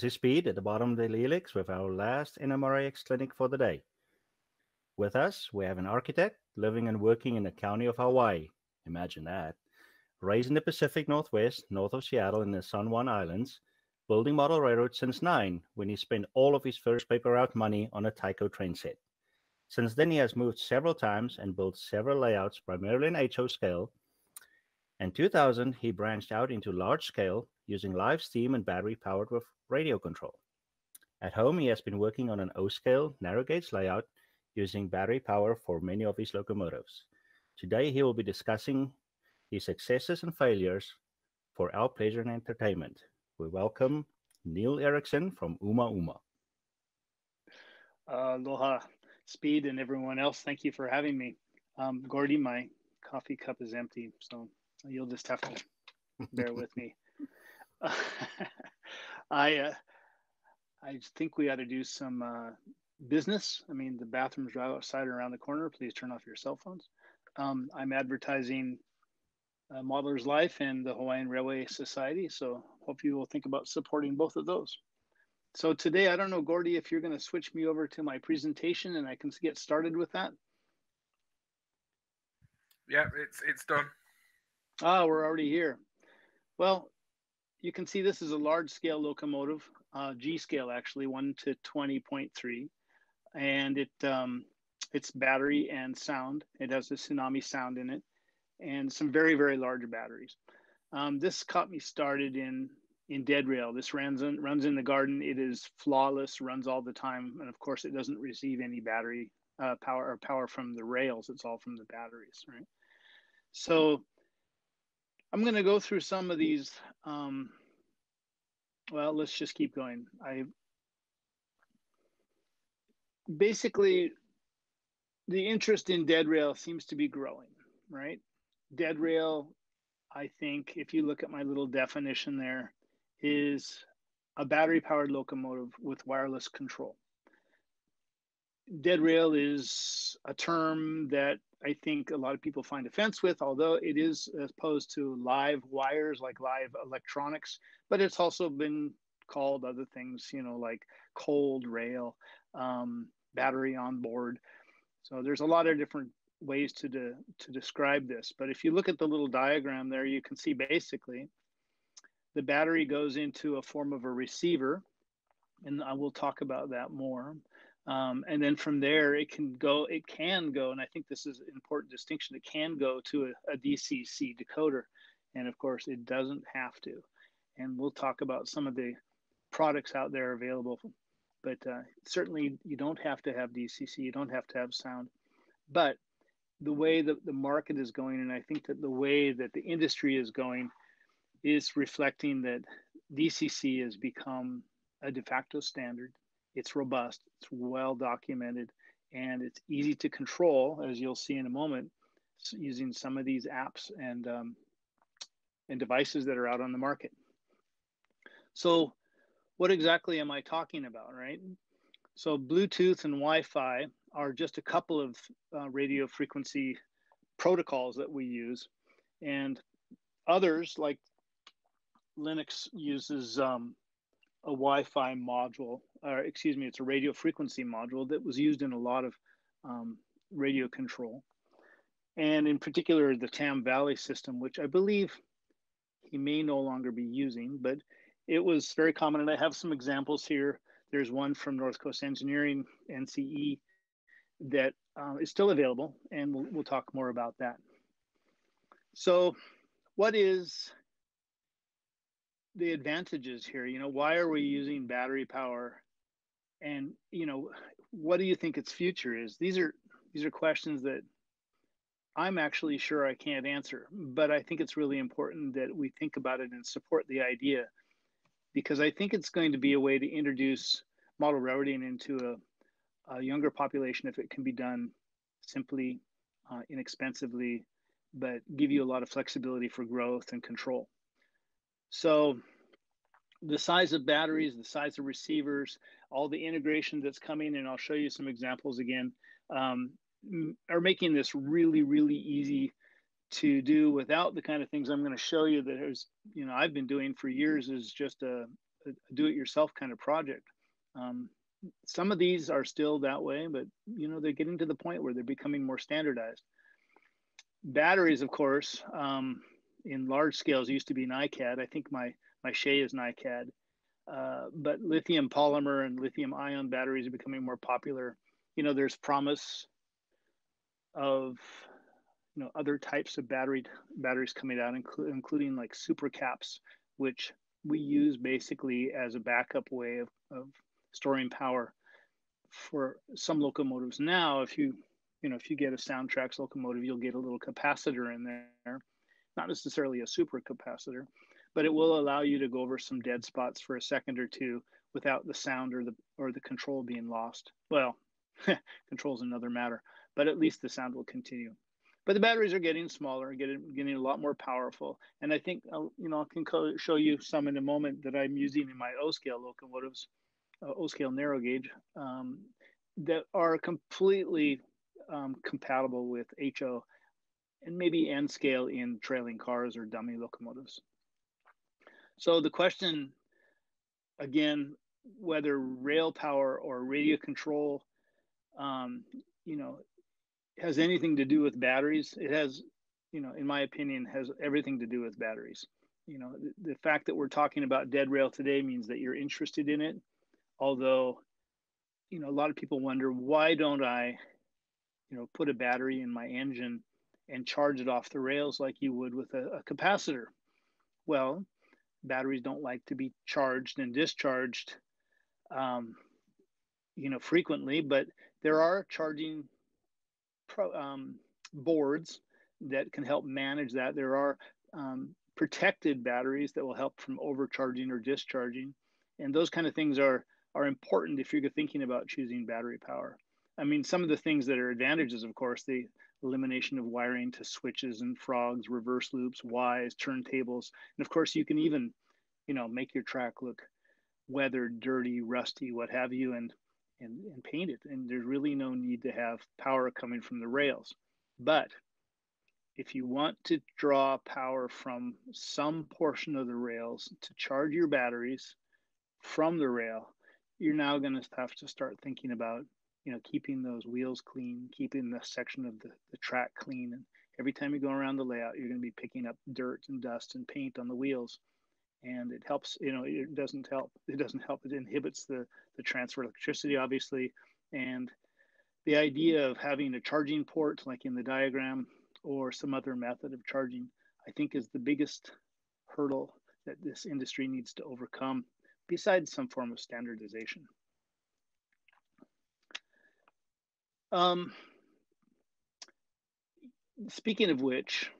This is Speed at the bottom of the helix with our last NMRAX clinic for the day. With us, we have an architect living and working in the county of Hawaii. Imagine that. Raised in the Pacific Northwest, north of Seattle in the San Juan Islands, building model railroads since nine, when he spent all of his first paper route money on a Tyco train set. Since then, he has moved several times and built several layouts, primarily in HO scale. In 2000, he branched out into large scale using live steam and battery powered with radio control. At home, he has been working on an O scale narrow gauge layout using battery power for many of his locomotives. Today, he will be discussing his successes and failures for our pleasure and entertainment. We welcome Neil Erickson from Uma Uma. Uh, aloha, Speed, and everyone else. Thank you for having me. Um, Gordy, my coffee cup is empty, so you'll just have to bear with me. I uh, I think we ought to do some uh, business. I mean, the bathrooms right outside around the corner. Please turn off your cell phones. Um, I'm advertising uh, Modeler's Life and the Hawaiian Railway Society, so hope you will think about supporting both of those. So today, I don't know, Gordy, if you're going to switch me over to my presentation and I can get started with that. Yeah, it's it's done. Ah, we're already here. Well, you can see this is a large scale locomotive, uh, G scale actually, 1 to 20.3. And it um, it's battery and sound. It has a tsunami sound in it and some very, very large batteries. Um, this caught me started in in dead rail. This runs in, runs in the garden. It is flawless, runs all the time, and of course, it doesn't receive any battery uh, power or power from the rails. It's all from the batteries, right? So I'm going to go through some of these. Um, well, let's just keep going. I basically the interest in dead rail seems to be growing, right? Dead rail, I think, if you look at my little definition there, is a battery powered locomotive with wireless control. Dead rail is a term that I think a lot of people find offense with, although it is as opposed to live wires like live electronics, but it's also been called other things, you know, like cold rail, um, battery on board. So there's a lot of different ways to, de to describe this. But if you look at the little diagram there, you can see basically the battery goes into a form of a receiver, and I will talk about that more. Um, and then from there, it can go, it can go, and I think this is an important distinction, it can go to a, a DCC decoder. And of course, it doesn't have to. And we'll talk about some of the products out there available. But uh, certainly, you don't have to have DCC, you don't have to have sound. But the way that the market is going, and I think that the way that the industry is going, is reflecting that DCC has become a de facto standard. It's robust, it's well documented, and it's easy to control, as you'll see in a moment, using some of these apps and um, and devices that are out on the market. So, what exactly am I talking about, right? So, Bluetooth and Wi-Fi are just a couple of uh, radio frequency protocols that we use, and others like Linux uses um, a Wi-Fi module, or excuse me, it's a radio frequency module that was used in a lot of um, radio control, and in particular the Tam Valley system, which I believe he may no longer be using, but it was very common. And I have some examples here. There's one from North Coast Engineering, NCE, that uh, is still available, and we'll, we'll talk more about that. So, what is the advantages here you know why are we using battery power and you know what do you think its future is? These are these are questions that i'm actually sure i can't answer but i think it's really important that we think about it and support the idea because i think it's going to be a way to introduce model railroading into a, a younger population if it can be done simply uh, inexpensively but give you a lot of flexibility for growth and control. So the size of batteries, the size of receivers, all the integration that's coming, and I'll show you some examples again, um, are making this really, really easy to do without the kind of things I'm going to show you that has, you know, I've been doing for years is just a, a do-it-yourself kind of project. Um, some of these are still that way, but you know they're getting to the point where they're becoming more standardized. Batteries, of course, um, in large scales used to be NiCad. I think my my Shay is NiCad, uh, but lithium polymer and lithium ion batteries are becoming more popular. You know, there's promise of you know other types of battery batteries coming out, inclu- including like super caps, which we use basically as a backup way of, of storing power for some locomotives. Now, if you you know if you get a Soundtraxx locomotive, you'll get a little capacitor in there, not necessarily a super capacitor, but it will allow you to go over some dead spots for a second or two without the sound or the or the control being lost. Well, control's another matter, but at least the sound will continue. But the batteries are getting smaller, getting getting a lot more powerful, and I think uh, you know I can co- show you some in a moment that I'm using in my O scale locomotives, uh, O scale narrow gauge, um, that are completely um, compatible with HO and maybe N scale in trailing cars or dummy locomotives. So the question, again, whether rail power or radio control, um, you know, has anything to do with batteries. It has, you know, in my opinion, has everything to do with batteries. You know, the, the fact that we're talking about dead rail today means that you're interested in it. Although, you know, a lot of people wonder why don't I, you know, put a battery in my engine and charge it off the rails like you would with a, a capacitor. Well, batteries don't like to be charged and discharged um, you know frequently but there are charging pro, um, boards that can help manage that. There are um, protected batteries that will help from overcharging or discharging. And those kind of things are are important if you're thinking about choosing battery power. I mean some of the things that are advantages of course the elimination of wiring to switches and frogs, reverse loops, Ys, turntables. And of course, you can even, you know, make your track look weathered, dirty, rusty, what have you, and, and, and paint it. And there's really no need to have power coming from the rails. But if you want to draw power from some portion of the rails to charge your batteries from the rail, you're now going to have to start thinking about you know, keeping those wheels clean, keeping the section of the, the track clean. And every time you go around the layout, you're going to be picking up dirt and dust and paint on the wheels. And it helps, you know, it doesn't help. It doesn't help. It inhibits the, the transfer of electricity, obviously. And the idea of having a charging port, like in the diagram, or some other method of charging, I think is the biggest hurdle that this industry needs to overcome, besides some form of standardization. Um, speaking of which,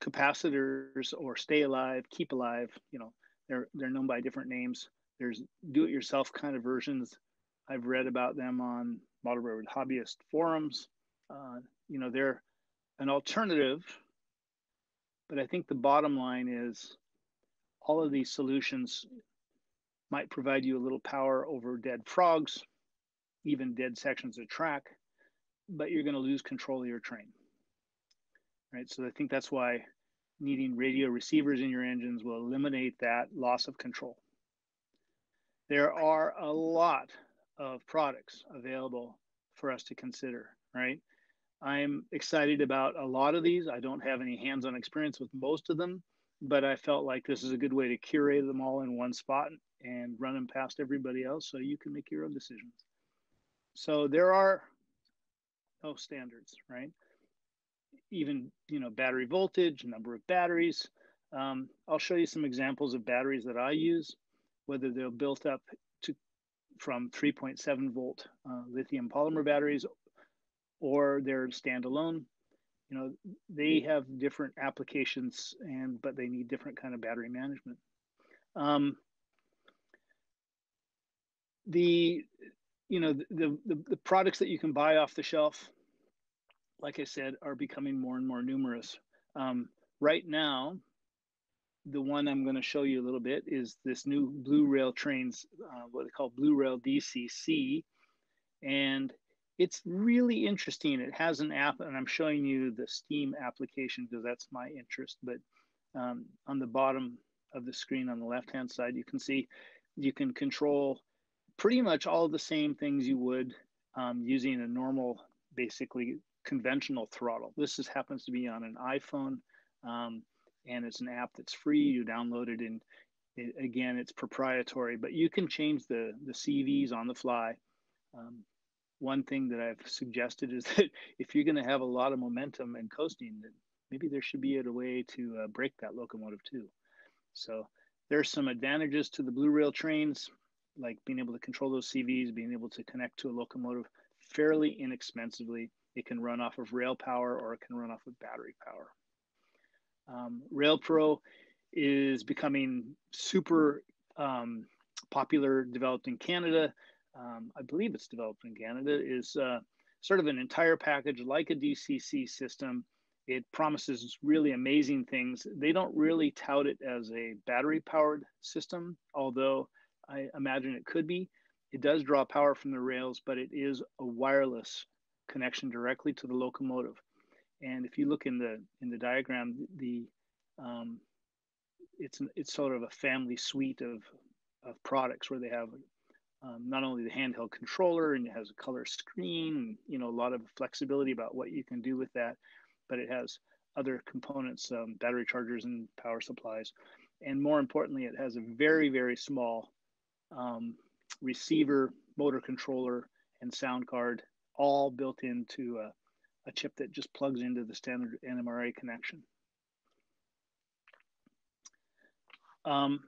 capacitors or stay alive, keep alive, you know, they're they're known by different names. There's do-it-yourself kind of versions. I've read about them on model railroad hobbyist forums. Uh, you know, they're an alternative, but I think the bottom line is all of these solutions might provide you a little power over dead frogs, even dead sections of track, but you're going to lose control of your train. Right. So I think that's why needing radio receivers in your engines will eliminate that loss of control. There are a lot of products available for us to consider, right? I'm excited about a lot of these. I don't have any hands on experience with most of them, but I felt like this is a good way to curate them all in one spot and run them past everybody else so you can make your own decisions. So there are no standards, right? Even you know battery voltage, number of batteries. Um, I'll show you some examples of batteries that I use, whether they're built up to from 3.7 volt uh, lithium polymer batteries or they're standalone. You know, they have different applications and but they need different kind of battery management. Um, the you know the, the, the products that you can buy off the shelf like i said are becoming more and more numerous. Um, right now the one i'm going to show you a little bit is this new blue rail trains uh, what they call blue rail dcc and it's really interesting. It has an app and i'm showing you the steam application because that's my interest. But um, on the bottom of the screen on the left hand side you can see you can control pretty much all the same things you would um, using a normal, basically conventional throttle. This is, happens to be on an iPhone, um, and it's an app that's free. You download it, and it, again, it's proprietary, but you can change the the CVs on the fly. Um, one thing that I've suggested is that if you're going to have a lot of momentum and coasting, that maybe there should be a way to uh, brake that locomotive too. So there's some advantages to the Blue Rail trains, like being able to control those CVs, being able to connect to a locomotive fairly inexpensively. It can run off of rail power or it can run off of battery power. Um, Rail Pro is becoming super um, popular, developed in Canada. Um, I believe it's developed in Canada, is uh, sort of an entire package like a DCC system. It promises really amazing things. They don't really tout it as a battery powered system, although I imagine it could be. It does draw power from the rails, but it is a wireless connection directly to the locomotive. And if you look in the in the diagram, the um, it's it's sort of a family suite of of products where they have um, not only the handheld controller and it has a color screen and you know a lot of flexibility about what you can do with that, but it has other components, um, battery chargers and power supplies, and more importantly, it has a very very small um, receiver, motor controller, and sound card, all built into a, a chip that just plugs into the standard NMRA connection. Um,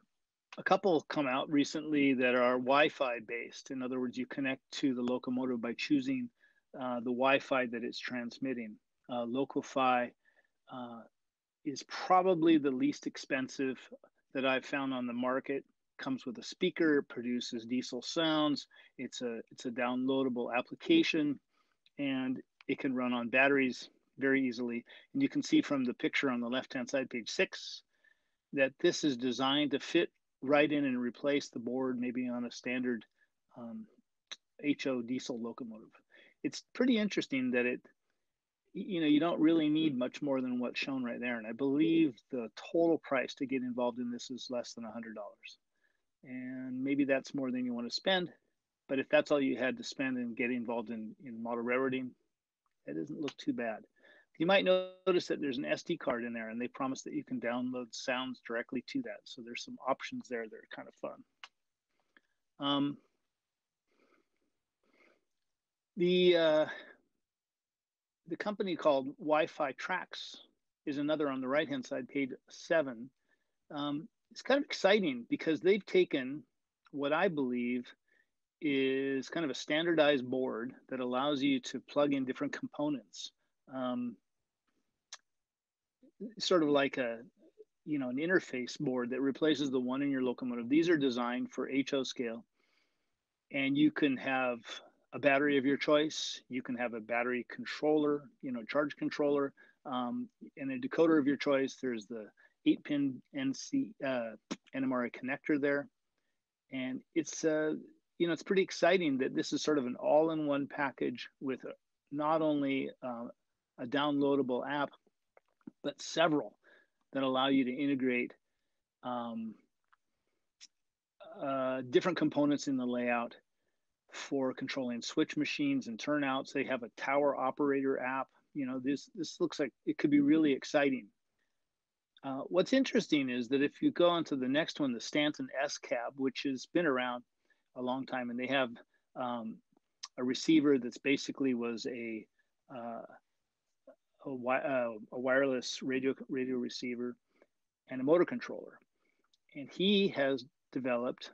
a couple come out recently that are Wi-Fi based. In other words, you connect to the locomotive by choosing uh, the Wi-Fi that it's transmitting. Uh, Locofi uh, is probably the least expensive that I've found on the market. Comes with a speaker, produces diesel sounds. It's a it's a downloadable application, and it can run on batteries very easily. And you can see from the picture on the left-hand side, page six, that this is designed to fit right in and replace the board maybe on a standard um, HO diesel locomotive. It's pretty interesting that it, you know, you don't really need much more than what's shown right there. And I believe the total price to get involved in this is less than $100. And maybe that's more than you want to spend. But if that's all you had to spend and get involved in, in model railroading, it doesn't look too bad. You might notice that there's an SD card in there and they promise that you can download sounds directly to that. So there's some options there that are kind of fun. Um, the, uh, the company called WiFiTrax is another on the right-hand side, page seven. Um, it's kind of exciting because they've taken what I believe is kind of a standardized board that allows you to plug in different components. Um, sort of like a you know an interface board that replaces the one in your locomotive. These are designed for ho scale. And you can have a battery of your choice. You can have a battery controller you know charge controller um, and a decoder of your choice. There's the 8 pin nc uh, nmra connector there and it's uh, you know it's pretty exciting that this is sort of an all-in-one package with not only uh, a downloadable app but several that allow you to integrate um, uh, different components in the layout for controlling switch machines and turnouts. They have a tower operator app. You know, this this looks like it could be really exciting. Uh, what's interesting is that if you go on to the next one, the Stanton S cab, which has been around a long time, and they have um, a receiver that's basically was a uh, a, uh, a wireless radio radio receiver, and a motor controller. And he has developed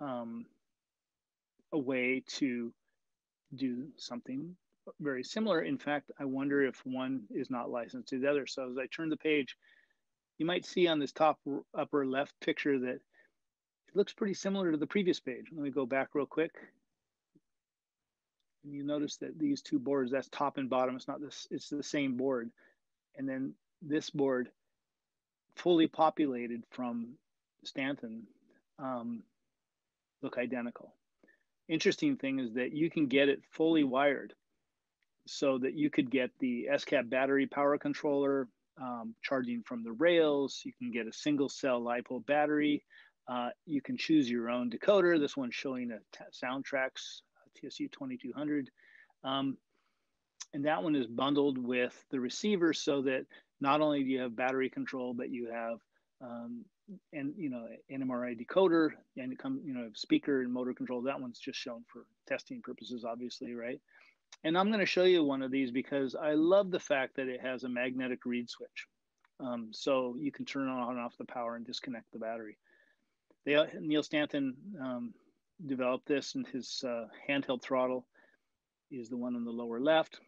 um, a way to do something very similar. In fact, I wonder if one is not licensed to the other. So as I turn the page, you might see on this top upper left picture that it looks pretty similar to the previous page. Let me go back real quick. And you notice that these two boards, that's top and bottom, it's not this, it's the same board. And then this board, fully populated from Stanton, um, look identical. Interesting thing is that you can get it fully wired so that you could get the S-Cab battery power controller um, charging from the rails. You can get a single cell LiPo battery. Uh, you can choose your own decoder. This one's showing a t- Soundtraxx TSU 2200. Um, and that one is bundled with the receiver so that not only do you have battery control, but you have um, and you know NMRA decoder and come you know speaker and motor control. That one's just shown for testing purposes, obviously, right? And I'm going to show you one of these because I love the fact that it has a magnetic reed switch. Um, so you can turn on and off the power and disconnect the battery. They, Neil Stanton um, developed this and his uh, handheld throttle is the one on the lower left.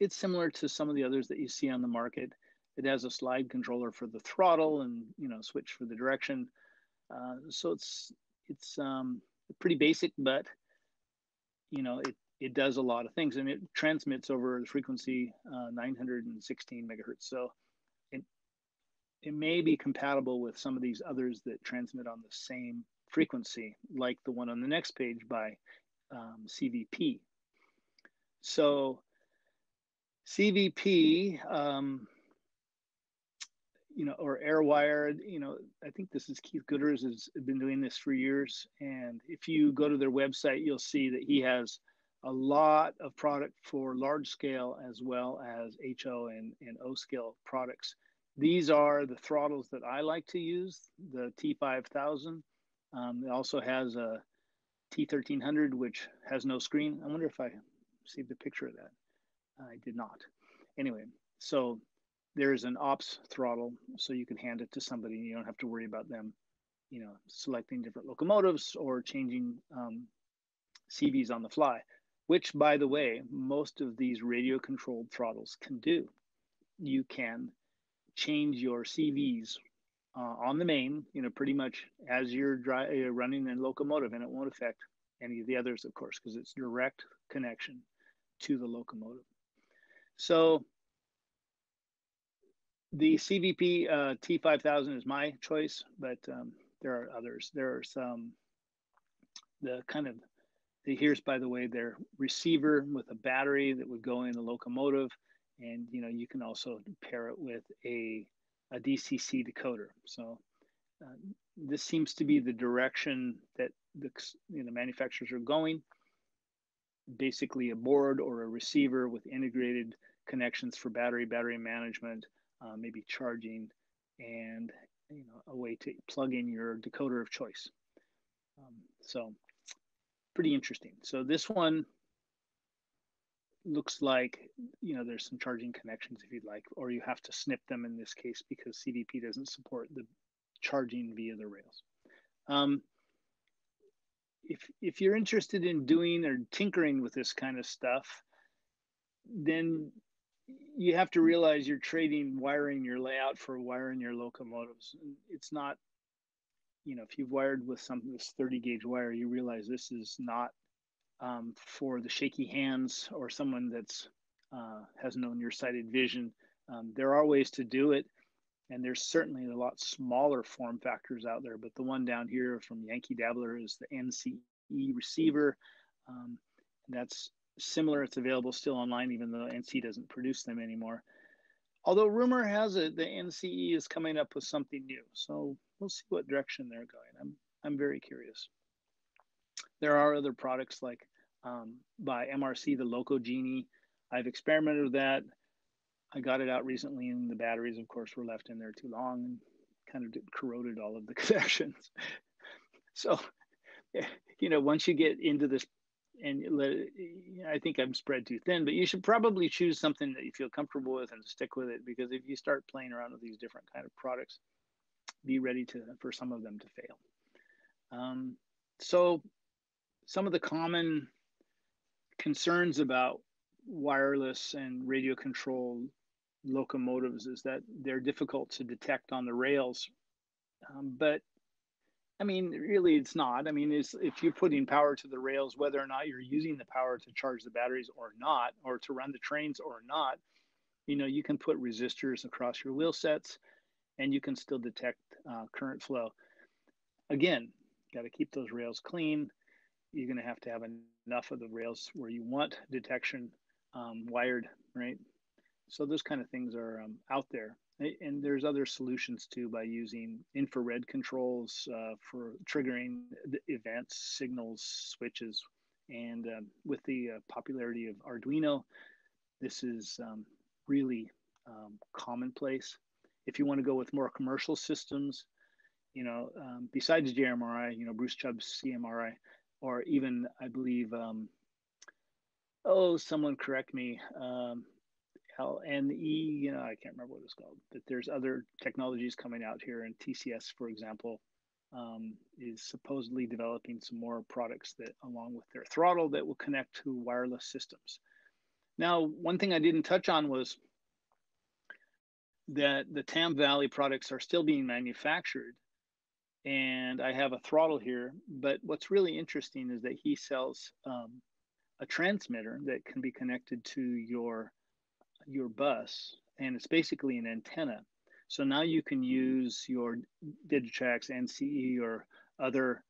It's similar to some of the others that you see on the market. It has a slide controller for the throttle and you know switch for the direction. Uh, so it's it's um, pretty basic, but you know it it does a lot of things and it transmits over the frequency uh, 916 megahertz. So it it may be compatible with some of these others that transmit on the same frequency, like the one on the next page by um, CVP. So CVP, um, you know, or AirWire, you know, I think this is Keith Gooders has been doing this for years. And if you go to their website, you'll see that he has a lot of product for large scale as well as HO and, and O scale products. These are the throttles that I like to use, the T5000. Um, it also has a T1300, which has no screen. I wonder if I saved a picture of that. I did not. Anyway, so there's an ops throttle, so you can hand it to somebody and you don't have to worry about them, you know, selecting different locomotives or changing um, CVs on the fly, which, by the way, most of these radio controlled throttles can do. You can change your CVs uh, on the main, you know, pretty much as you're dry, uh, running a locomotive, and it won't affect any of the others, of course, because it's direct connection to the locomotive. So the CVP uh, T5000 is my choice, but um, there are others. There are some, the kind of, here's by the way, their receiver with a battery that would go in the locomotive. And, you know, you can also pair it with a, a DCC decoder. So uh, this seems to be the direction that the you know, manufacturers are going basically a board or a receiver with integrated connections for battery, battery management, uh, maybe charging, and you know a way to plug in your decoder of choice. Um, so pretty interesting. So this one looks like you know there's some charging connections if you'd like, or you have to snip them in this case because CVP doesn't support the charging via the rails. Um, if if you're interested in doing or tinkering with this kind of stuff, then you have to realize you're trading wiring your layout for wiring your locomotives. It's not, you know, if you've wired with some this 30 gauge wire, you realize this is not um, for the shaky hands or someone that's uh, has no nearsighted vision. Um, there are ways to do it, and there's certainly a lot smaller form factors out there. But the one down here from Yankee Dabbler is the NCE receiver. Um, that's similar. It's available still online, even though NCE doesn't produce them anymore. Although rumor has it the NCE is coming up with something new, so we'll see what direction they're going. I'm I'm very curious. There are other products like um, by MRC, the Loco Genie. I've experimented with that. I got it out recently, and the batteries, of course, were left in there too long and kind of corroded all of the connections. so, you know, once you get into this, and let I think I'm spread too thin, but you should probably choose something that you feel comfortable with and stick with it because if you start playing around with these different kind of products, be ready to for some of them to fail. Um, so, some of the common concerns about wireless and radio control locomotives is that they're difficult to detect on the rails. Um, but I mean, really, it's not. I mean, is if you're putting power to the rails, whether or not you're using the power to charge the batteries or not, or to run the trains or not, you know, you can put resistors across your wheel sets and you can still detect uh, current flow. Again, got to keep those rails clean. You're going to have to have enough of the rails where you want detection um, wired, right? So those kind of things are um, out there. and there's other solutions too by using infrared controls uh, for triggering events, signals, switches, and um, with the uh, popularity of Arduino, this is um, really um, commonplace. If you want to go with more commercial systems, you know, um, besides JMRI, you know, Bruce Chubb's CMRI, or even I believe, um, oh, someone correct me, um, LNE, you know, I can't remember what it's called, but there's other technologies coming out here, and TCS, for example, um, is supposedly developing some more products that, along with their throttle, that will connect to wireless systems. Now, one thing I didn't touch on was that the Tam Valley products are still being manufactured, and I have a throttle here. But what's really interesting is that he sells um, a transmitter that can be connected to your your bus, and it's basically an antenna. So now you can use your Digitrax NCE or other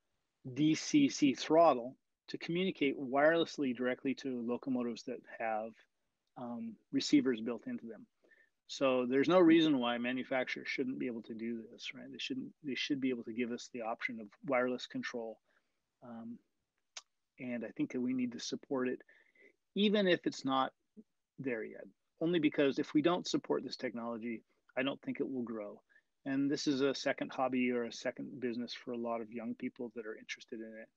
DCC throttle to communicate wirelessly directly to locomotives that have um, receivers built into them. So there's no reason why manufacturers shouldn't be able to do this, right? They shouldn't. They should be able to give us the option of wireless control, um, and I think that we need to support it, even if it's not there yet only because if we don't support this technology, I don't think it will grow. And this is a second hobby or a second business for a lot of young people that are interested in it.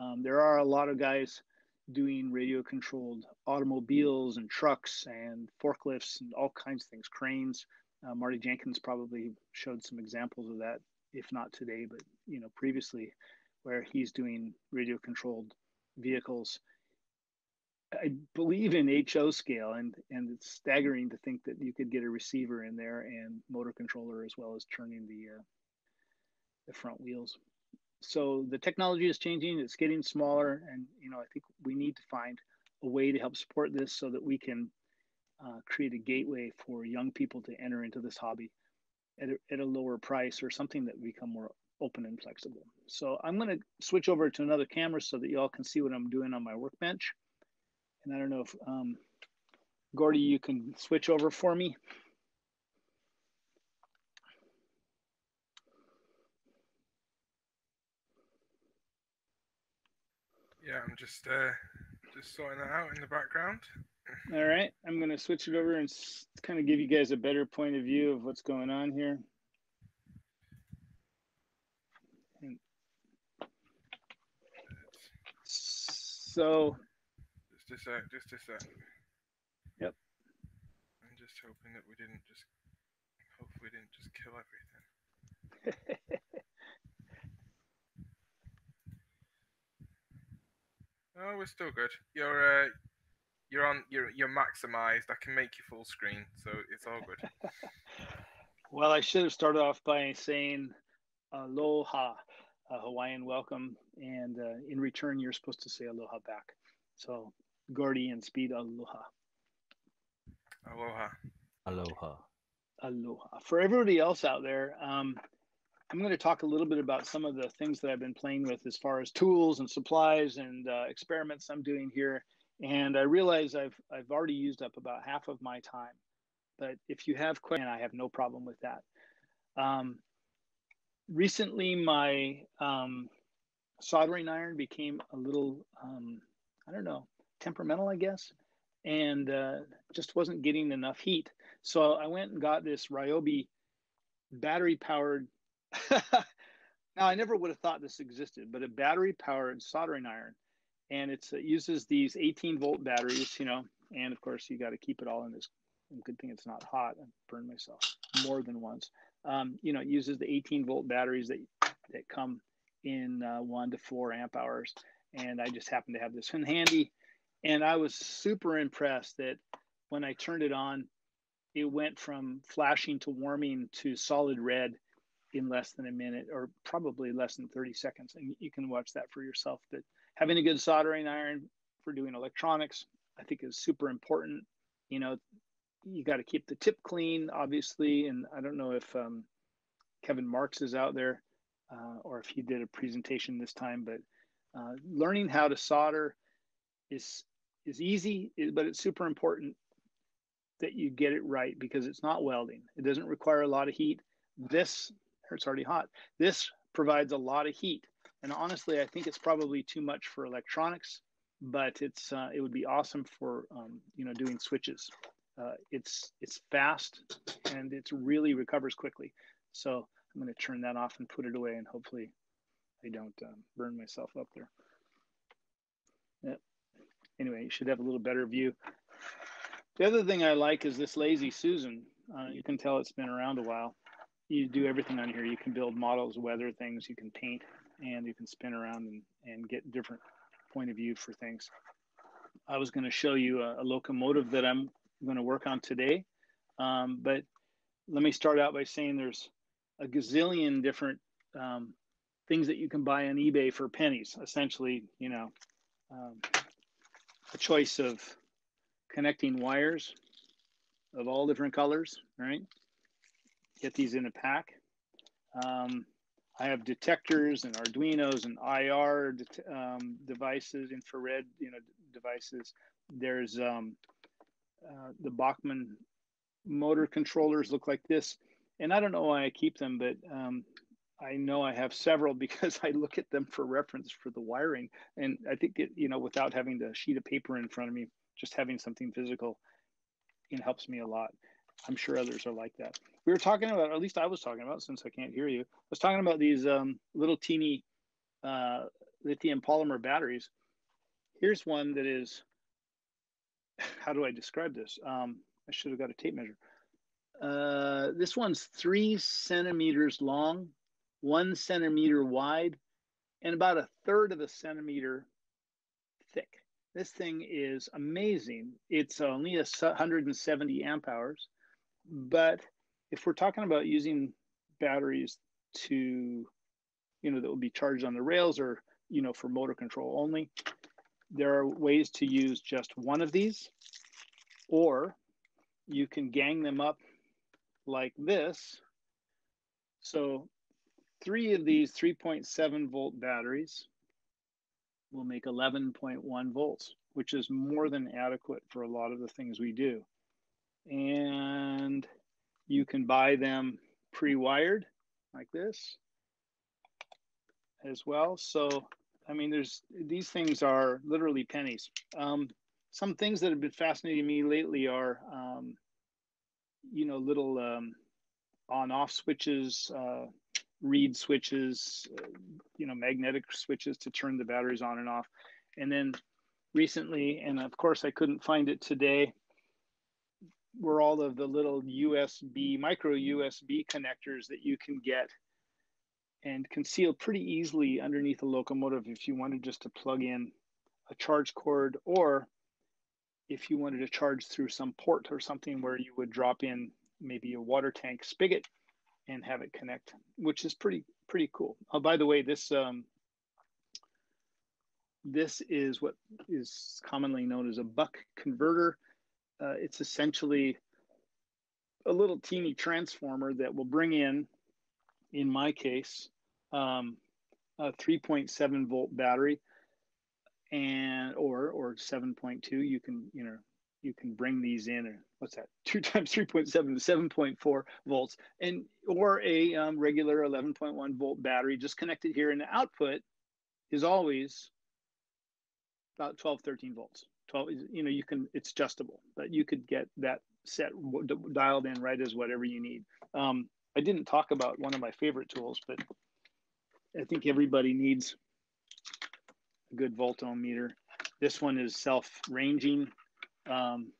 Um, there are a lot of guys doing radio controlled automobiles and trucks and forklifts and all kinds of things, cranes. Uh, Marty Jenkins probably showed some examples of that, if not today, but you know previously, where he's doing radio controlled vehicles I believe in HO scale, and and it's staggering to think that you could get a receiver in there and motor controller as well as turning the uh, the front wheels. So the technology is changing; it's getting smaller, and you know I think we need to find a way to help support this so that we can uh, create a gateway for young people to enter into this hobby at a, at a lower price or something that become more open and flexible. So I'm going to switch over to another camera so that you all can see what I'm doing on my workbench. And I don't know if um, Gordy, you can switch over for me. Yeah, I'm just uh, just sorting that out in the background. All right, I'm going to switch it over and kind of give you guys a better point of view of what's going on here. so just a sec, just a sec. Yep. I'm just hoping that we didn't just, hopefully we didn't just kill everything. oh, we're still good. You're, uh, you're on, you're, you're maximized. I can make you full screen, so it's all good. well, I should have started off by saying aloha, a Hawaiian welcome, and uh, in return, you're supposed to say aloha back. So Gordy and Speed Aloha. Aloha. Aloha. Aloha. For everybody else out there, um, I'm going to talk a little bit about some of the things that I've been playing with as far as tools and supplies and uh, experiments I'm doing here. And I realize I've I've already used up about half of my time. But if you have questions, I have no problem with that. Um, recently, my um, soldering iron became a little um, I don't know temperamental, I guess, and uh, just wasn't getting enough heat. So I went and got this Ryobi battery powered. now, I never would have thought this existed, but a battery powered soldering iron. And it's, it uses these 18 volt batteries, you know, and of course, you got to keep it all in this. Good thing it's not hot. I burned myself more than once. Um, you know, it uses the 18 volt batteries that, that come in uh, one to four amp hours. And I just happened to have this one handy and I was super impressed that when I turned it on, it went from flashing to warming to solid red in less than a minute or probably less than 30 seconds. And you can watch that for yourself. But having a good soldering iron for doing electronics, I think is super important. You know, you got to keep the tip clean, obviously. And I don't know if um, Kevin Marks is out there uh, or if he did a presentation this time, but uh, learning how to solder is is easy, but it's super important. that you get it right because it's not welding. It doesn't require a lot of heat. This, it's already hot. This provides a lot of heat. And honestly, I think it's probably too much for electronics, but it's uh, it would be awesome for um, you know doing switches. Uh, it's it's fast and it really recovers quickly. So I'm going to turn that off and put it away, and hopefully I don't um, burn myself up there. Yep. Anyway, you should have a little better view. The other thing I like is this Lazy Susan. Uh, you can tell it's been around a while. You do everything on here. You can build models, weather things, you can paint, and you can spin around and, and get different point of view for things. I was going to show you a, a, locomotive that I'm going to work on today, um, but let me start out by saying there's a gazillion different um, things that you can buy on eBay for pennies. Essentially, you know, um, a choice of connecting wires of all different colors, right? Get these in a pack. Um, I have detectors and Arduinos and IR um, devices, infrared, you know, devices. There's um, uh, the Bachmann motor controllers look like this. And I don't know why I keep them, but um, I know I have several because I look at them for reference for the wiring. And I think it, you know, without having the sheet of paper in front of me, just having something physical, it helps me a lot. I'm sure others are like that. We were talking about, at least I was talking about, since I can't hear you, I was talking about these um, little teeny uh, lithium polymer batteries. Here's one that is, how do I describe this? Um, I should have got a tape measure. Uh, this one's three centimeters long, one centimeter wide, and about a third of a centimeter thick. This thing is amazing. It's only a 170 amp hours, but if we're talking about using batteries to, you know, that will be charged on the rails or, you know, for motor control only, there are ways to use just one of these, or you can gang them up like this. So three of these 3.7 volt batteries will make 11.1 volts, which is more than adequate for a lot of the things we do. And you can buy them pre-wired like this as well. So, I mean, there's these things are literally pennies. Um, some things that have been fascinating me lately are, um, you know, little um, on-off switches, uh, reed switches, uh, you know, magnetic switches to turn the batteries on and off. And then recently, and of course I couldn't find it today, were all of the little USB, micro USB connectors that you can get and conceal pretty easily underneath a locomotive if you wanted just to plug in a charge cord or if you wanted to charge through some port or something where you would drop in maybe a water tank spigot and have it connect, which is pretty pretty cool. Oh, by the way, this um, this is what is commonly known as a buck converter. Uh, it's essentially a little teeny transformer that will bring in, in my case, um, a 3.7 volt battery and or or 7.2 you can you know you can bring these in or what's that? Two times 3.7 to 7.4 volts and or a um, regular 11.1 volt battery just connected here. And the output is always about 12 13 volts 12 you know you can it's adjustable but you could get that set dialed in right as whatever you need um, i didn't talk about one of my favorite tools but i think everybody needs a good voltometer this one is self ranging um,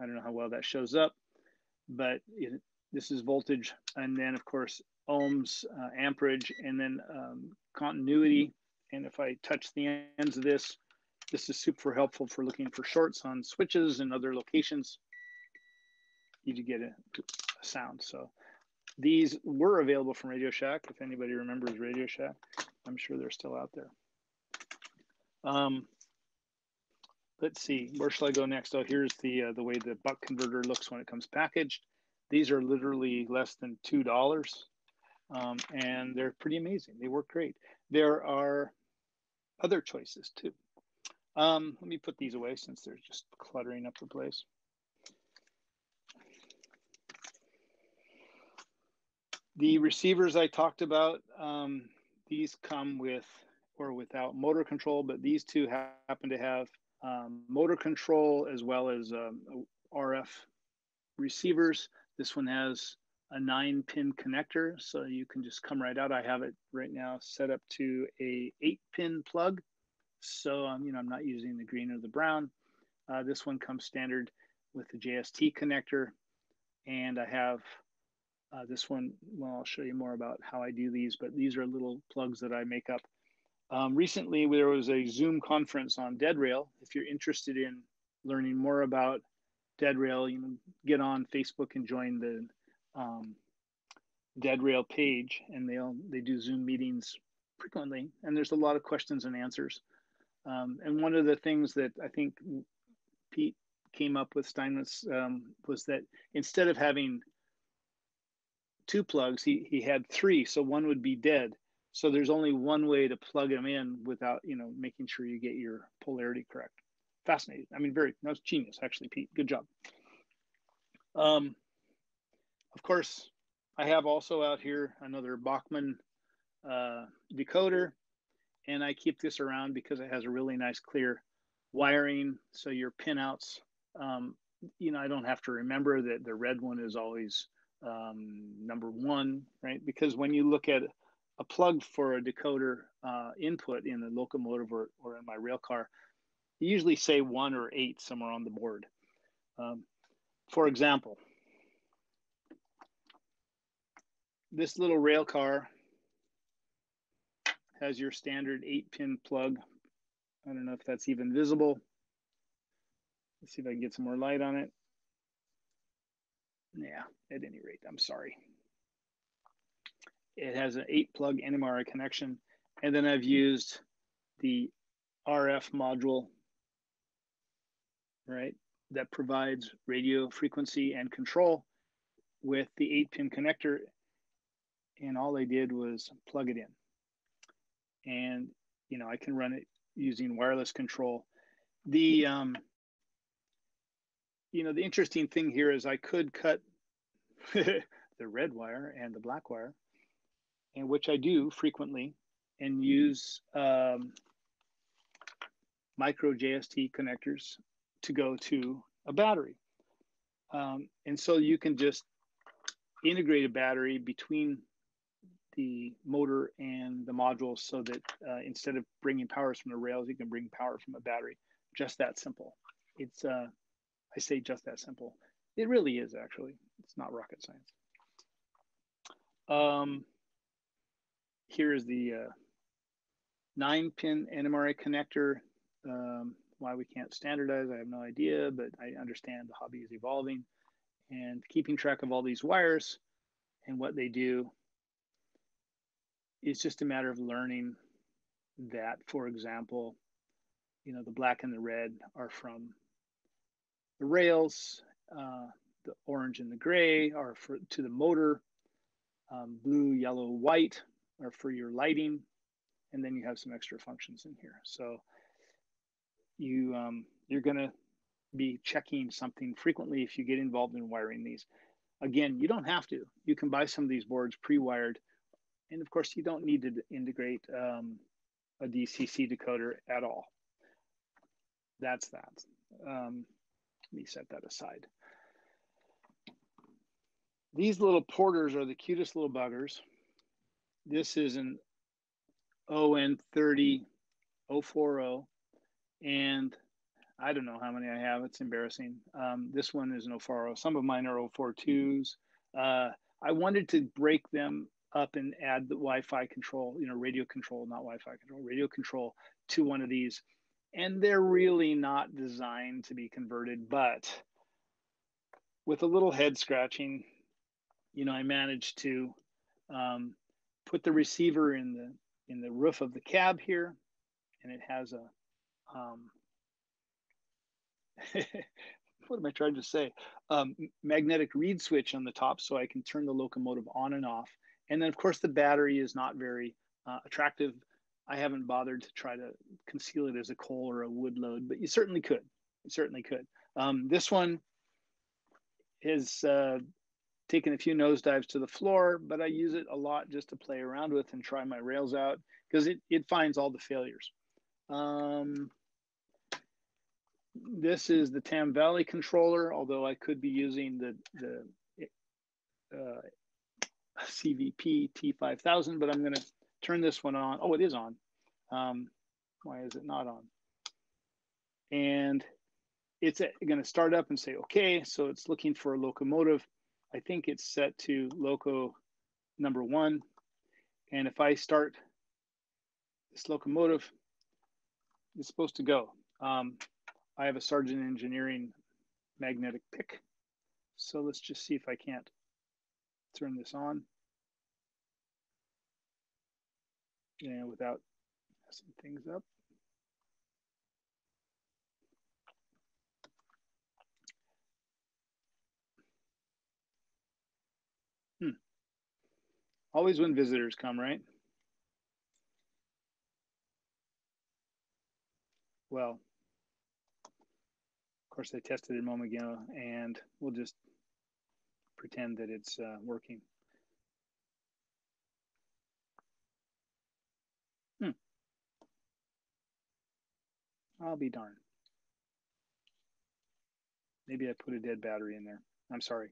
I don't know how well that shows up, but it, this is voltage. And then of course, ohms, uh, amperage, and then um, continuity. And if I touch the ends of this, this is super helpful for looking for shorts on switches and other locations. You to get a, a sound. So these were available from Radio Shack. If anybody remembers Radio Shack, I'm sure they're still out there. Um, let's see, where shall I go next? Oh, here's the uh, the way the buck converter looks when it comes packaged. These are literally less than two dollars, um, and they're pretty amazing. They work great. There are other choices too. Um, let me put these away since they're just cluttering up the place. The receivers I talked about, um, these come with or without motor control, but these two happen to have um, motor control as well as um, RF receivers. This one has a nine pin connector, so you can just come right out. I have it right now set up to a eight pin plug. So, um, you know, I'm not using the green or the brown. Uh, this one comes standard with the JST connector. And I have uh, this one, well, I'll show you more about how I do these, but these are little plugs that I make up. Um, recently, there was a Zoom conference on DeadRail. If you're interested in learning more about DeadRail, you know, get on Facebook and join the um, DeadRail page, and they'll they do Zoom meetings frequently, and there's a lot of questions and answers. Um, and one of the things that I think Pete came up with Steinmetz um, was that instead of having two plugs, he, he had three. So one would be dead. So there's only one way to plug them in without, you know, making sure you get your polarity correct. Fascinating. I mean, very, that's genius, actually, Pete. Good job. Um, of course, I have also out here another Bachmann uh, decoder and I keep this around because it has a really nice clear wiring. So your pinouts, um, you know, I don't have to remember that the red one is always um, number one, right? Because when you look at a plug for a decoder uh, input in the locomotive or, or in my rail car, you usually say one or eight somewhere on the board. Um, for example, this little rail car has your standard eight pin plug. I don't know if that's even visible. Let's see if I can get some more light on it. Yeah, at any rate, I'm sorry. It has an eight plug NMRA connection. And then I've used the RF module, right, that provides radio frequency and control with the eight pin connector. And all I did was plug it in and you know I can run it using wireless control. The um, you know the interesting thing here is I could cut the red wire and the black wire, and which I do frequently, and use um, micro JST connectors to go to a battery. Um, and so you can just integrate a battery between the motor and the modules so that uh, instead of bringing powers from the rails, you can bring power from a battery. Just that simple. It's, uh, I say just that simple. It really is actually. It's not rocket science. Um, here is the uh, nine pin NMRA connector. Um, why we can't standardize, I have no idea, but I understand the hobby is evolving and keeping track of all these wires and what they do it's just a matter of learning that, for example, you know, the black and the red are from the rails, uh, the orange and the gray are for to the motor, um, blue, yellow, white are for your lighting, and then you have some extra functions in here. So you um, you're going to be checking something frequently if you get involved in wiring these. Again, you don't have to. You can buy some of these boards pre-wired and of course, you don't need to integrate um, a DCC decoder at all. That's that. Um, let me set that aside. These little porters are the cutest little buggers. This is an ON30 040, and I don't know how many I have. It's embarrassing. Um, this one is an 040. Some of mine are 042s. Uh, I wanted to break them up and add the Wi-Fi control, you know, radio control, not Wi-Fi control, radio control to one of these. And they're really not designed to be converted, but with a little head scratching, you know, I managed to um, put the receiver in the in the roof of the cab here, and it has a um, what am I trying to say? Um, magnetic reed switch on the top, so I can turn the locomotive on and off and then, of course, the battery is not very uh, attractive. I haven't bothered to try to conceal it as a coal or a wood load, but you certainly could. You certainly could. Um, this one is uh, taken a few nosedives to the floor, but I use it a lot just to play around with and try my rails out because it, it finds all the failures. Um, this is the Tam Valley controller, although I could be using the, the uh, CVP T5000, but I'm going to turn this one on. Oh, it is on. Um, why is it not on? And it's going to start up and say, okay, so it's looking for a locomotive. I think it's set to loco number one. And if I start this locomotive, it's supposed to go. Um, I have a Sergent Engineering magnetic pick. So let's just see if I can't turn this on. And without messing things up. Hmm. Always when visitors come, right? Well, of course, I tested it a moment ago, and we'll just pretend that it's uh, working. Hmm. I'll be darned. Maybe I put a dead battery in there. I'm sorry.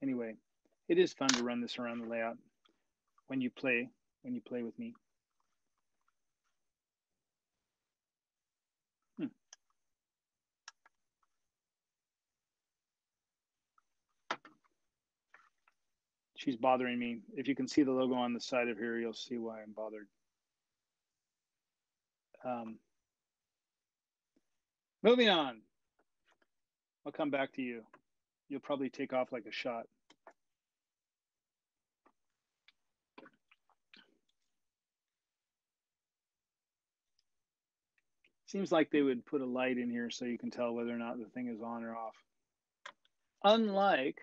Anyway, it is fun to run this around the layout when you play, when you play with me. She's bothering me. If you can see the logo on the side of here, you'll see why I'm bothered. Um, moving on. I'll come back to you. You'll probably take off like a shot. Seems like they would put a light in here so you can tell whether or not the thing is on or off. Unlike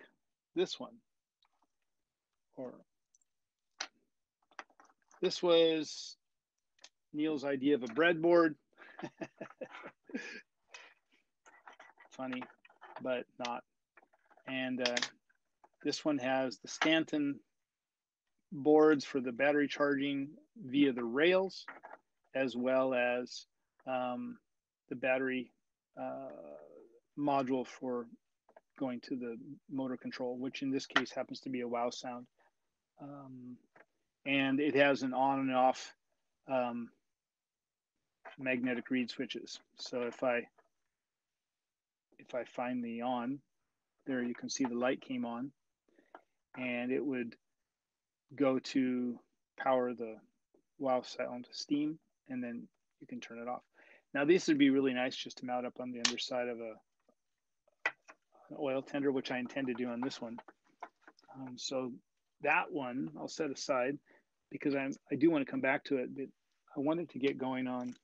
this one this was Neil's idea of a breadboard. Funny, but not. And uh, this one has the Stanton boards for the battery charging via the rails, as well as um, the battery uh, module for going to the motor control, which in this case happens to be a wow sound um, and it has an on and off um, magnetic reed switches. So if I if I find the on, there you can see the light came on, and it would go to power the wow sound steam, and then you can turn it off. Now these would be really nice just to mount up on the underside of a an oil tender, which I intend to do on this one. Um, so that one I'll set aside because I'm, I do want to come back to it, but I wanted to get going on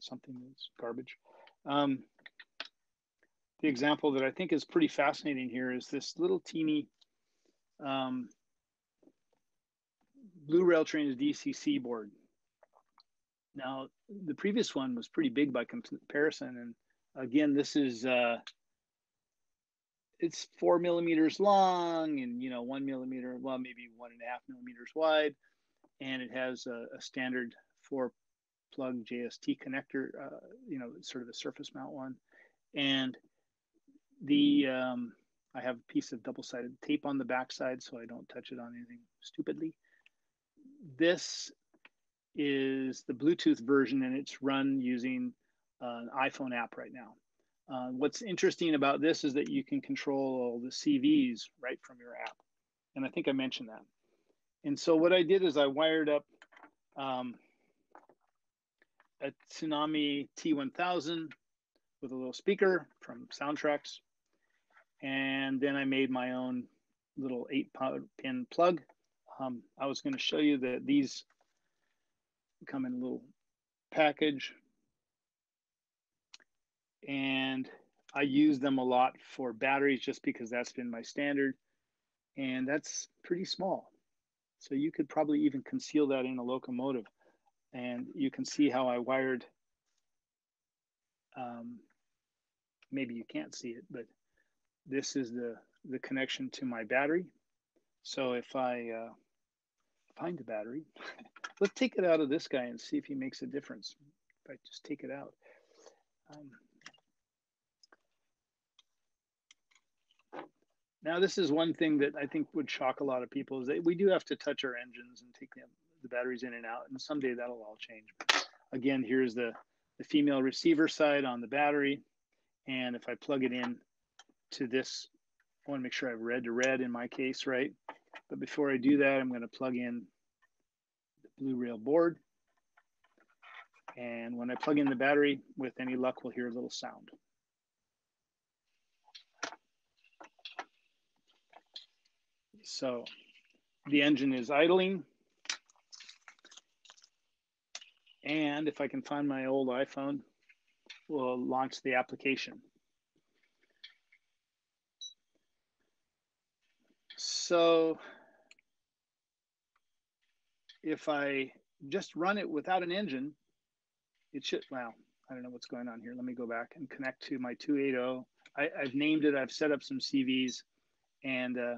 something that's garbage. Um, the example that I think is pretty fascinating here is this little teeny um, Blue Rail Trains DCC board. Now, the previous one was pretty big by comparison. And again, this is uh, it's four millimeters long and you know one millimeter well maybe one and a half millimeters wide. And it has a, a standard four plug jst connector uh, you know sort of a surface mount one. And the um, i have a piece of double-sided tape on the backside so i don't touch it on anything stupidly. This is the bluetooth version and it's run using an iphone app right now uh, what's interesting about this is that you can control all the CVs right from your app. And I think I mentioned that. And so what I did is I wired up um, a Tsunami T1000 with a little speaker from Soundtraxx. And then I made my own little eight pin plug. Um, I was going to show you that these come in a little package and I use them a lot for batteries just because that's been my standard. And that's pretty small. So you could probably even conceal that in a locomotive. And you can see how I wired, um, maybe you can't see it, but this is the the connection to my battery. So if I uh, find the battery, let's take it out of this guy and see if he makes a difference. If I just take it out. Um, now, this is one thing that I think would shock a lot of people is that we do have to touch our engines and take the, batteries in and out, and someday that'll all change. But again, here's the, the female receiver side on the battery. And if I plug it in to this, I want to make sure I have red to red in my case, right? But before I do that, I'm going to plug in the blue rail board. And when I plug in the battery, with any luck, we'll hear a little sound. So the engine is idling. And if I can find my old iPhone, we'll launch the application. So if I just run it without an engine, it should, well, I don't know what's going on here. Let me go back and connect to my 280. I, have named it, I've set up some CVs, and uh,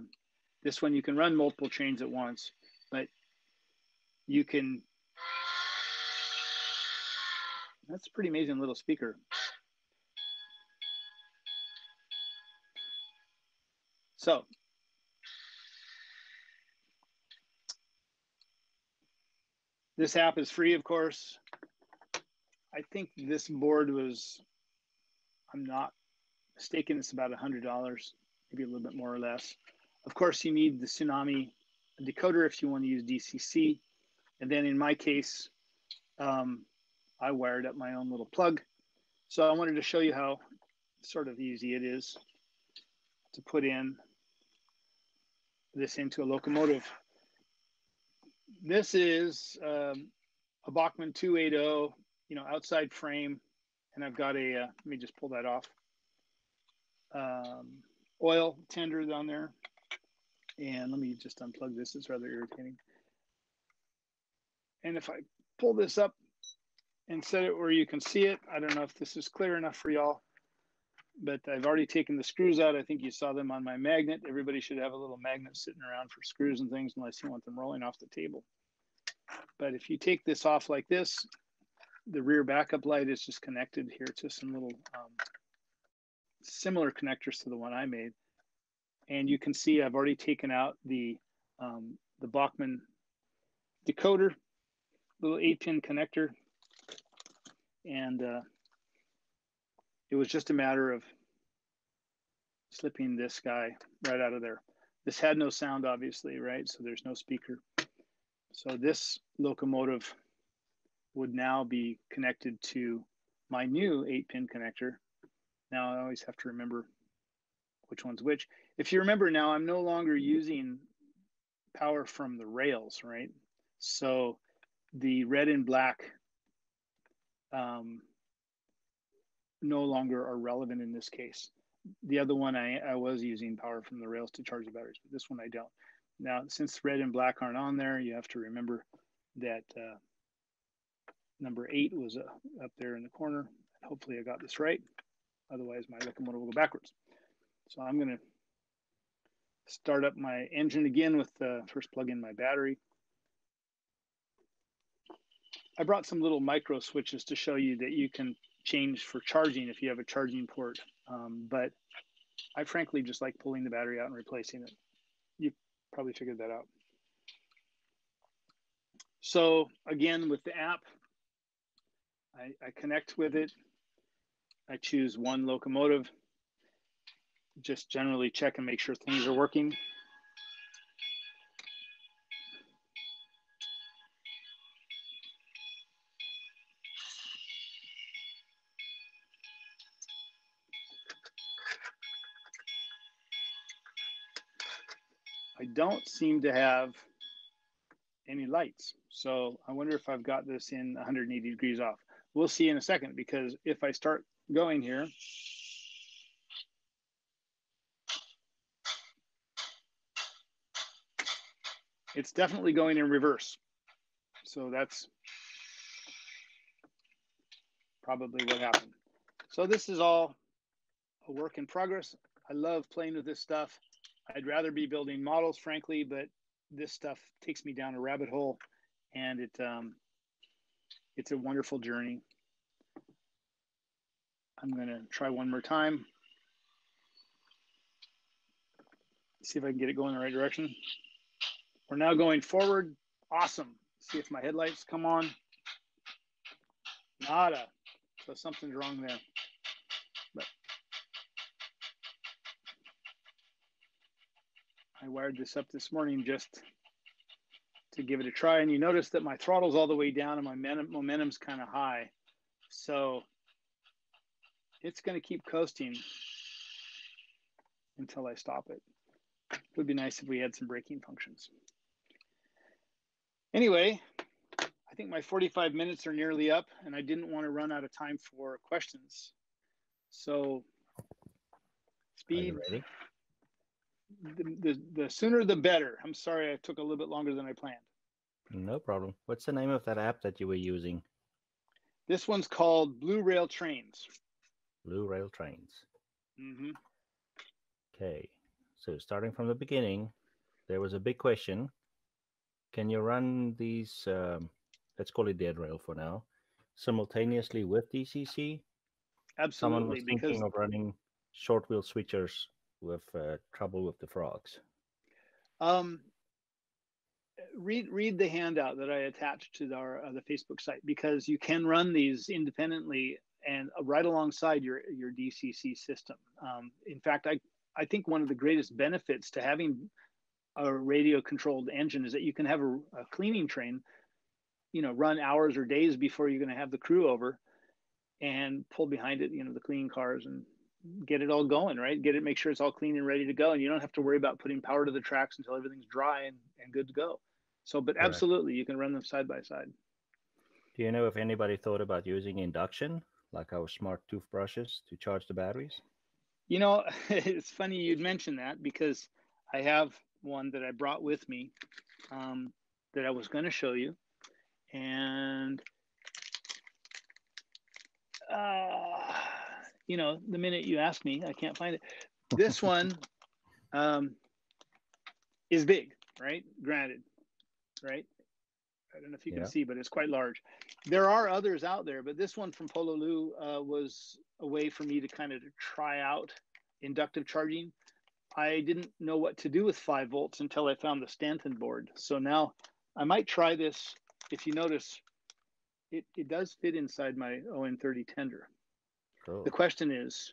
this one you can run multiple chains at once, but you can that's a pretty amazing little speaker. So this app is free, of course. I think this board was, I'm not mistaken, it's about a $100, maybe a little bit more or less. Of course, you need the Tsunami decoder if you want to use DCC. And then in my case, um, I wired up my own little plug. So I wanted to show you how sort of easy it is to put in this into a locomotive. This is um, a Bachmann 280, you know, outside frame, and I've got a, uh, let me just pull that off, um, oil tender down there. And let me just unplug this, it's rather irritating. And if I pull this up, and set it where you can see it. I don't know if this is clear enough for y'all, but I've already taken the screws out. I think you saw them on my magnet. Everybody should have a little magnet sitting around for screws and things unless you want them rolling off the table. But if you take this off like this, the rear backup light is just connected here to some little um, similar connectors to the one I made. And you can see I've already taken out the, um, the Bachmann decoder, little eight pin connector and uh, it was just a matter of slipping this guy right out of there. This had no sound, obviously, right? So there's no speaker. So this locomotive would now be connected to my new eight pin connector. Now I always have to remember which one's which. If you remember now, I'm no longer using power from the rails, right? So the red and black um, no longer are relevant in this case. The other one I, I was using power from the rails to charge the batteries, but this one I don't. Now, since red and black aren't on there, you have to remember that uh, number eight was uh, up there in the corner. Hopefully I got this right. Otherwise my locomotive will go backwards. So I'm gonna start up my engine again with uh, first plug in my battery. I brought some little micro switches to show you that you can change for charging if you have a charging port. Um, but I frankly just like pulling the battery out and replacing it. You probably figured that out. So again, with the app, I, I connect with it. I choose one locomotive, just generally check and make sure things are working. I don't seem to have any lights. So I wonder if I've got this in 180 degrees off. We'll see in a second because if I start going here, it's definitely going in reverse. So that's probably what happened. So this is all a work in progress. I love playing with this stuff. I'd rather be building models, frankly, but this stuff takes me down a rabbit hole, and it um, it's a wonderful journey. I'm going to try one more time. See if I can get it going in the right direction. We're now going forward. Awesome. See if my headlights come on. Nada. So something's wrong there. But I wired this up this morning just to give it a try. And you notice that my throttle's all the way down and my momentum's kind of high. So it's going to keep coasting until I stop it. It would be nice if we had some braking functions. Anyway, I think my 45 minutes are nearly up and I didn't want to run out of time for questions. So speed? The, the, the sooner the better. I'm sorry I took a little bit longer than I planned. No problem. What's the name of that app that you were using? This one's called Blue Rail Trains. Blue Rail Trains. Mm-hmm. Okay, so starting from the beginning, there was a big question. Can you run these, um, let's call it dead rail for now, simultaneously with DCC? Absolutely. Someone was thinking because of running short wheel switchers with uh, trouble with the frogs. um, read read the handout that I attached to our uh, the Facebook site because you can run these independently and uh, right alongside your your DCC system. Um, in fact, I I think one of the greatest benefits to having a radio controlled engine is that you can have a, a cleaning train, you know, run hours or days before you're going to have the crew over, and pull behind it, you know, the cleaning cars and get it all going, right? Get it, make sure it's all clean and ready to go, and you don't have to worry about putting power to the tracks until everything's dry and, and good to go. So, but absolutely, you can run them side by side. Do you know if anybody thought about using induction, like our smart toothbrushes, to charge the batteries? You know, it's funny you'd mention that because I have one that I brought with me um, that I was going to show you, and uh, you know, the minute you ask me, I can't find it. This one um, is big, right? Granted, right? I don't know if you can see, but it's quite large. There are others out there, but this one from Pololu uh, was a way for me to kind of try out inductive charging. I didn't know what to do with five volts until I found the Stanton board. So now I might try this. If you notice, it, it does fit inside my ON30 tender. Cool. The question is,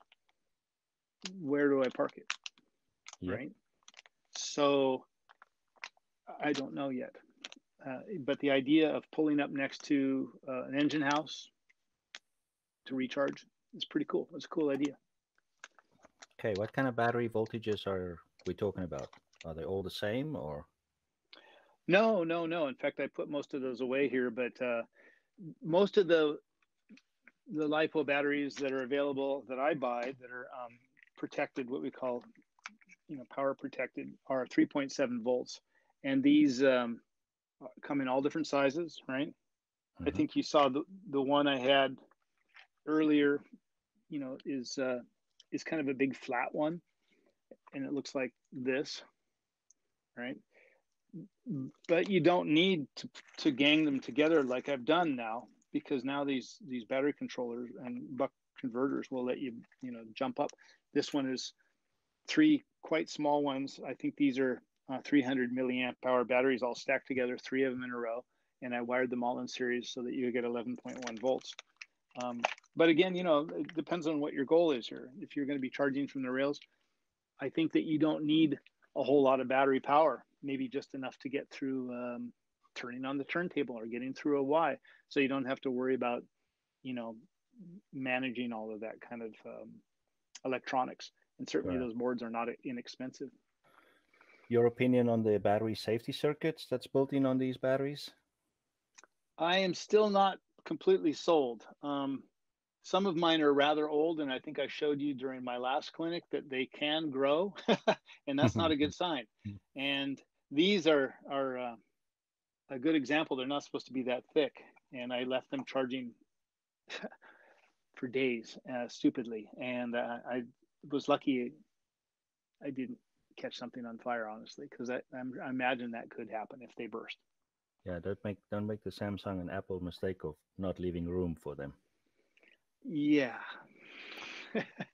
where do I park it? Yep. Right. So I don't know yet. Uh, but the idea of pulling up next to uh, an engine house to recharge is pretty cool. It's a cool idea. Okay, what kind of battery voltages are we talking about? Are they all the same or? No, no, no. In fact, I put most of those away here, but uh, most of the the lipo batteries that are available that I buy that are um, protected, what we call, you know, power protected, are 3.7 volts, and these um, come in all different sizes, right? I Mhm. think you saw the the one I had earlier. You know, is uh, is kind of a big flat one, and it looks like this, right? But you don't need to to gang them together like I've done now, because now these these battery controllers and buck converters will let you you know jump up. This one is three quite small ones. I think these are uh, 300 milliamp hour batteries all stacked together, three of them in a row, and I wired them all in series so that you get 11.1 volts. Um, but again, you know, it depends on what your goal is here. If you're going to be charging from the rails, I think that you don't need a whole lot of battery power, maybe just enough to get through um, turning on the turntable or getting through a Y. So you don't have to worry about, you know, managing all of that kind of um, electronics. And certainly Right. those boards are not inexpensive. Your opinion on the battery safety circuits that's built in on these batteries? I am still not completely sold. Um, some of mine are rather old, and I think I showed you during my last clinic that they can grow, and that's not a good sign. And these are are uh, a good example. They're not supposed to be that thick, and I left them charging for days, uh, stupidly. And uh, I was lucky I didn't catch something on fire, honestly, because I, I imagine that could happen if they burst. Yeah, don't make don't make the Samsung and Apple mistake of not leaving room for them. Yeah.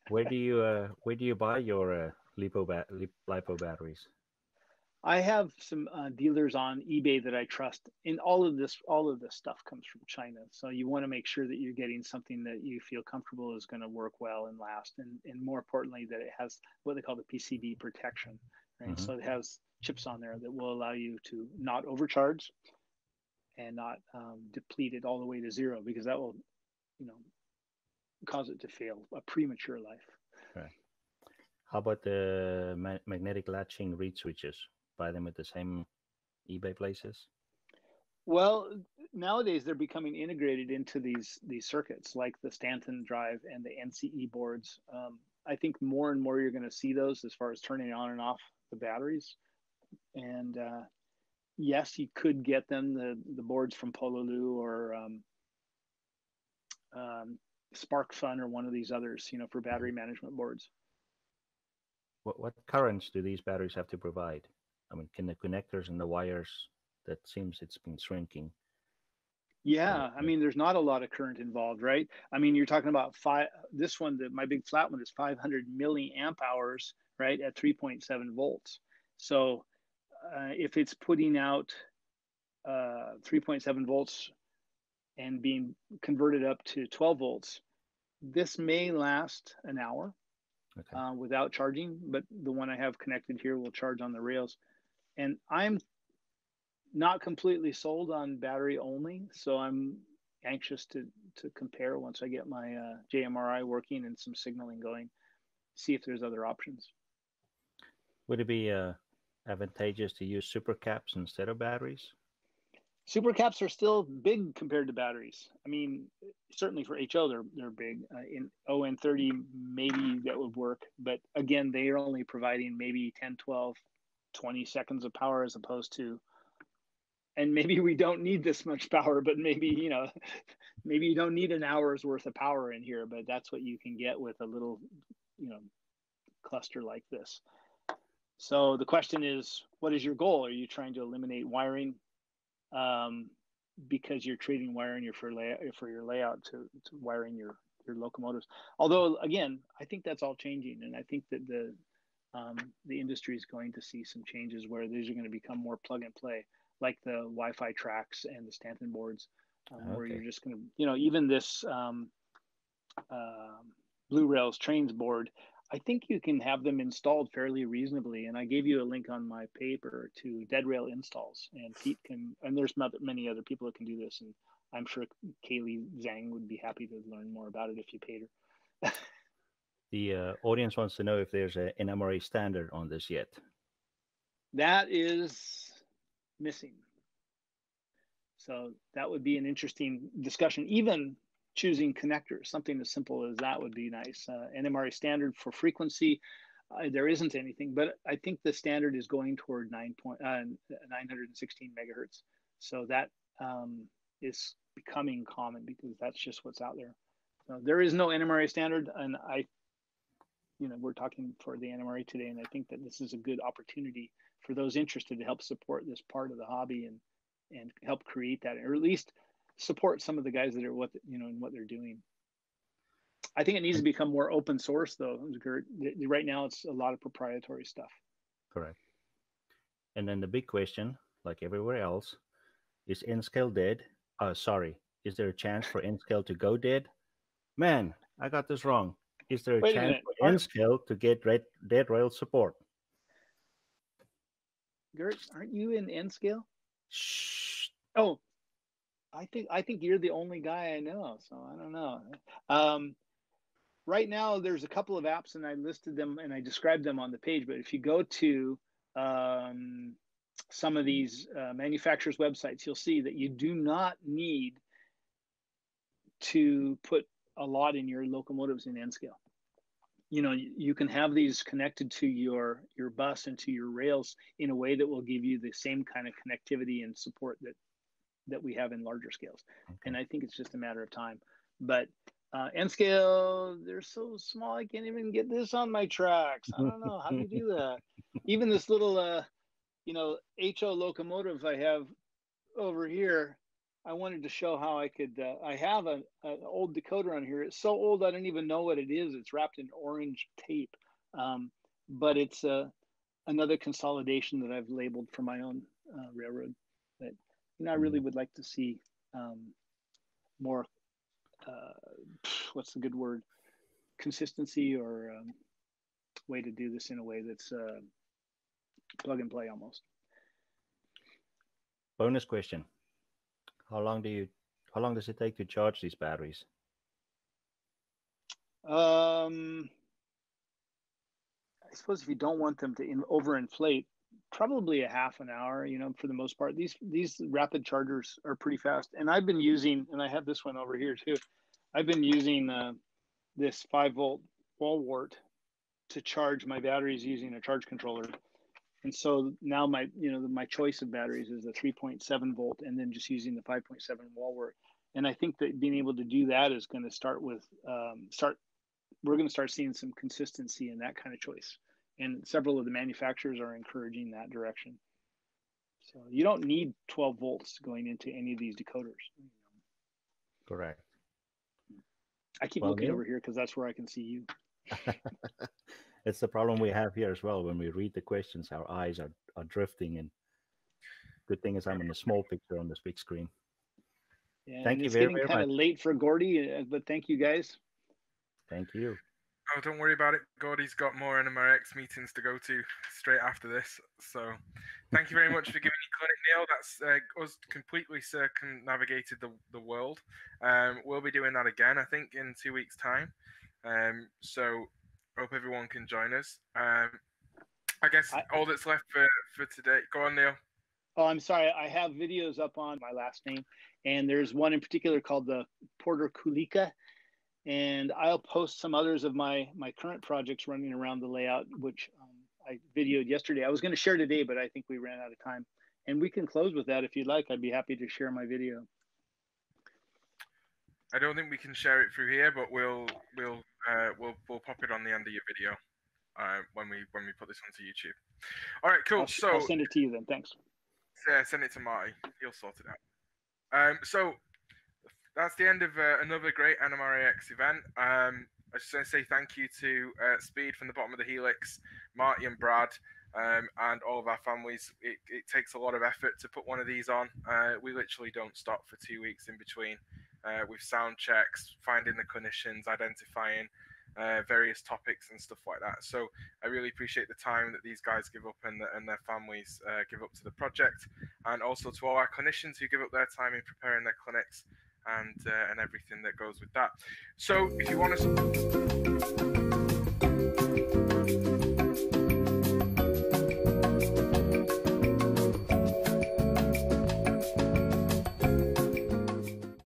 where do you uh, where do you buy your uh, lipo, ba- lipo batteries? I have some uh, dealers on eBay that I trust. And all of this, all of this stuff comes from China. So you want to make sure that you're getting something that you feel comfortable is going to work well and last, and and more importantly, that it has what they call the PCB protection. Right. Mm-hmm. So it has chips on there that will allow you to not overcharge and not um, deplete it all the way to zero because that will, you know, cause it to fail a premature life. Right. How about the ma- magnetic latching reed switches? buy them at the same eBay places? Well, nowadays they're becoming integrated into these these circuits, like the Stanton drive and the NCE boards. Um, I think more and more you're going to see those as far as turning on and off the batteries. And uh, yes, you could get them the the boards from Pololu or um, um, SparkFun or one of these others, you know, for battery management boards. What what currents do these batteries have to provide? I mean, can the connectors and the wires, that seems it's been shrinking. Yeah, I mean, there's not a lot of current involved, right? I mean, you're talking about five. This one, the, my big flat one, is 500 milliamp hours, right, at 3.7 volts. So, uh, if it's putting out uh, 3.7 volts and being converted up to 12 volts, this may last an hour okay. uh, without charging. But the one I have connected here will charge on the rails and I'm not completely sold on battery only, so I'm anxious to to compare once I get my uh, JMRI working and some signaling going, see if there's other options. Would it be uh, advantageous to use super caps instead of batteries? Super caps are still big compared to batteries. I mean, certainly for HO, they're they're big. Uh, in ON30, maybe that would work, but again, they are only providing maybe 10, 12 20 seconds of power as opposed to and maybe we don't need this much power but maybe you know maybe you don't need an hour's worth of power in here but that's what you can get with a little you know cluster like this so the question is what is your goal are you trying to eliminate wiring um, because you're treating wiring your for layout for your layout to, to wiring your your locomotives although again i think that's all changing and i think that the um, the industry is going to see some changes where these are going to become more plug and play, like the WiFiTrax and the Stanton boards, um, okay. where you're just going to, you know, even this um, uh, Blue Rails trains board. I think you can have them installed fairly reasonably, and I gave you a link on my paper to Dead Rail installs, and Pete can, and there's many other people that can do this, and I'm sure Kaylee Zhang would be happy to learn more about it if you paid her. the uh, audience wants to know if there's an NMRA standard on this yet. That is missing. So that would be an interesting discussion. Even choosing connectors, something as simple as that would be nice. Uh, NMRA standard for frequency, uh, there isn't anything, but I think the standard is going toward 9 point, uh, 916 megahertz. So that um, is becoming common because that's just what's out there. So there is no NMRA standard, and I you know we're talking for the NMRA today, and I think that this is a good opportunity for those interested to help support this part of the hobby and and help create that, or at least support some of the guys that are what you know and what they're doing. I think it needs to become more open source, though. Right now, it's a lot of proprietary stuff. Correct. And then the big question, like everywhere else, is N-Scale dead? Oh, sorry. Is there a chance for N-Scale to go dead? Man, I got this wrong. Is there a Wait chance a for N-Scale to get red, dead rail support? Gert, aren't you in N-Scale? Shh. Oh, I think I think you're the only guy I know, so I don't know. Um, right now, there's a couple of apps, and I listed them and I described them on the page. But if you go to um, some of these uh, manufacturers' websites, you'll see that you do not need to put a lot in your locomotives in N-Scale. You know, you can have these connected to your your bus and to your rails in a way that will give you the same kind of connectivity and support that that we have in larger scales. Okay. And I think it's just a matter of time. But Uh, N scale, they're so small I can't even get this on my tracks. I don't know how do you do that. even this little, uh, you know, HO locomotive I have over here, I wanted to show how I could. Uh, I have an old decoder on here. It's so old I don't even know what it is. It's wrapped in orange tape, um, but it's uh, another consolidation that I've labeled for my own uh, railroad. You know, I really mm-hmm. would like to see um, more. Uh, what's the good word? Consistency or um, way to do this in a way that's uh, plug and play almost. Bonus question how long do you how long does it take to charge these batteries? Um, I suppose if you don't want them to in, overinflate, probably a half an hour. You know, for the most part, these these rapid chargers are pretty fast. And I've been using, and I have this one over here too. I've been using uh, this five volt wall wart to charge my batteries using a charge controller and so now my you know my choice of batteries is the 3.7 volt and then just using the 5.7 wall wart and i think that being able to do that is going to start with um, start we're going to start seeing some consistency in that kind of choice and several of the manufacturers are encouraging that direction so you don't need 12 volts going into any of these decoders correct i keep well, looking over here because that's where i can see you it's the problem we have here as well. When we read the questions, our eyes are, are drifting. And good thing is I'm in a small picture on this big screen. Yeah, thank you very, getting very kind much. of late for Gordy, uh, but thank you guys. Thank you. Oh, don't worry about it. Gordy's got more NMRAx meetings to go to straight after this. So, thank you very much for giving me clinic, Neil. That's uh, us completely circumnavigated the, the world. Um, we'll be doing that again, I think, in two weeks' time. Um, so, hope everyone can join us. Um, I guess I, all that's left for, for today. Go on, Neil. Oh, I'm sorry. I have videos up on my last name, and there's one in particular called the Porter Kulika, and I'll post some others of my my current projects running around the layout, which um, I videoed yesterday. I was going to share today, but I think we ran out of time, and we can close with that if you'd like. I'd be happy to share my video. I don't think we can share it through here, but we'll we'll uh, we'll we'll pop it on the end of your video uh, when we when we put this onto YouTube. All right, cool. I'll, so I'll send it to you then. Thanks. Yeah, send it to Marty. He'll sort it out. Um, so that's the end of uh, another great NMRAX event. Um, I just want to say thank you to uh, Speed from the bottom of the Helix, Marty and Brad, um, and all of our families. It, it, takes a lot of effort to put one of these on. Uh, we literally don't stop for two weeks in between uh, with sound checks, finding the clinicians, identifying uh, various topics and stuff like that. So I really appreciate the time that these guys give up and, the, and their families uh, give up to the project, and also to all our clinicians who give up their time in preparing their clinics and uh, and everything that goes with that. So if you want to